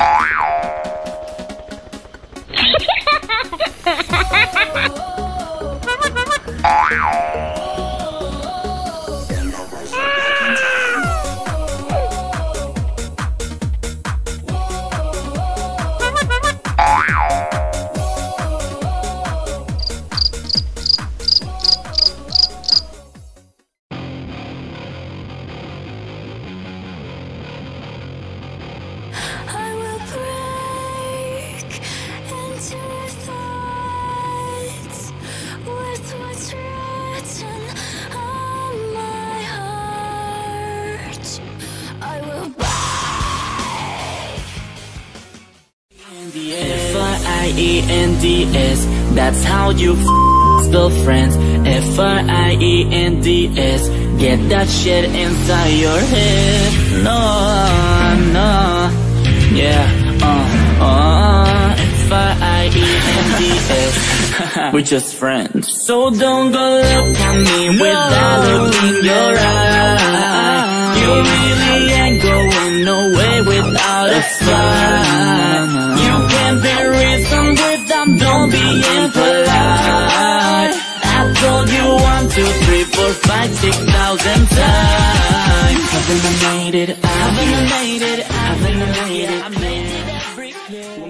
Oh. F-R-I-E-N-D-S That's how you f friends. F-R-I-E-N-D-S Get that shit inside your head. No, no. Yeah, uh, uh F-R-I-E-N-D-S We're just friends. So don't go look at me no. without looking your eyes. You like 6,000 times I've eliminated, I've eliminated, I've eliminated, I've eliminated, I've eliminated.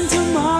listen to my